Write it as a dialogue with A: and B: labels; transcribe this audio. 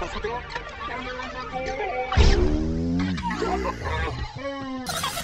A: Ha ha ha!